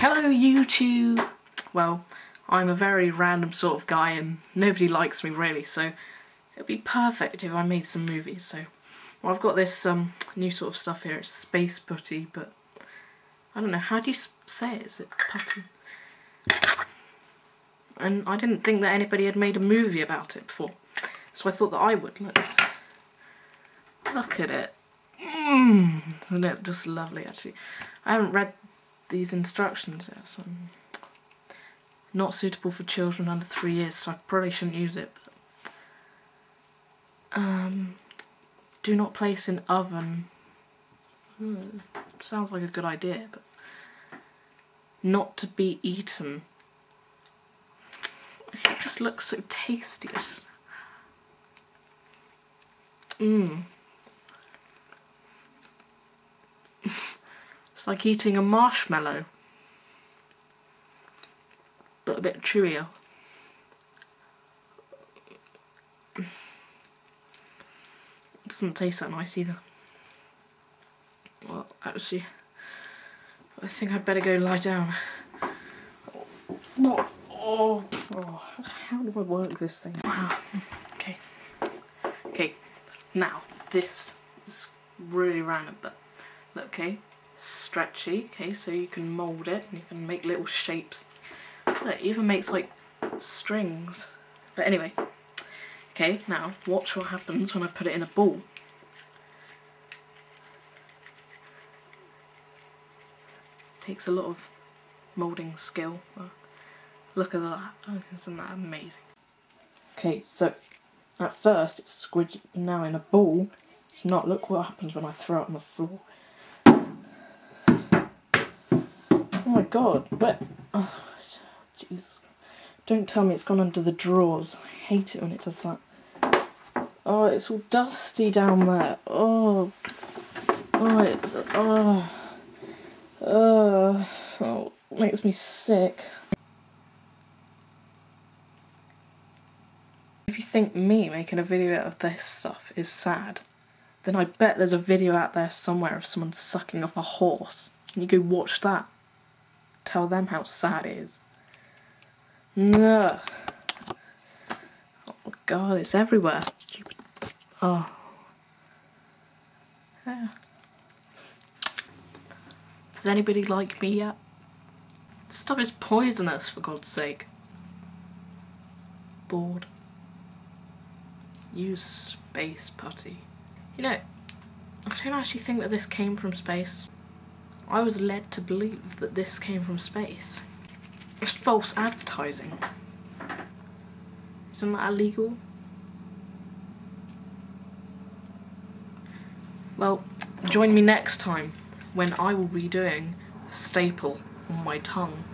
Hello YouTube! Well, I'm a very random sort of guy and nobody likes me really, so it'd be perfect if I made some movies. So, well, I've got this um, new sort of stuff here. It's space putty, but I don't know, how do you say it? Is it putty? And I didn't think that anybody had made a movie about it before, so I thought that I would. Look, look at it. Mm, isn't it just lovely actually? I haven't read these instructions yet, so not suitable for children under three years, so I probably shouldn't use it. But, um, do not place in oven. Hmm, sounds like a good idea, but not to be eaten. It just looks so tasty. Mmm. It's like eating a marshmallow. But a bit chewier. It doesn't taste that nice either. Well, actually, I think I'd better go lie down. Oh, oh, oh, how do I work this thing? Wow. Okay. Okay, now, this is really random, but look, okay, stretchy, okay, so you can mould it, and you can make little shapes. It even makes, like, strings. But anyway, okay, now, watch what happens when I put it in a ball. takes a lot of moulding skill. Look at that, oh, isn't that amazing? Okay, so at first it's squid, now in a ball. It's not, look what happens when I throw it on the floor. Oh my god, but, oh, Jesus. Don't tell me it's gone under the drawers. I hate it when it does that. Oh, it's all dusty down there. Oh, oh, it's, oh. Uh, oh, makes me sick. If you think me making a video out of this stuff is sad, then I bet there's a video out there somewhere of someone sucking off a horse. And you go watch that. Tell them how sad it is. No. Oh god, it's everywhere. Oh. Yeah. Does anybody like me yet? This stuff is poisonous, for God's sake. Bored. Use space putty. You know, I don't actually think that this came from space. I was led to believe that this came from space. It's false advertising. Isn't that illegal? Well, join me next time when I will be doing a staple on my tongue.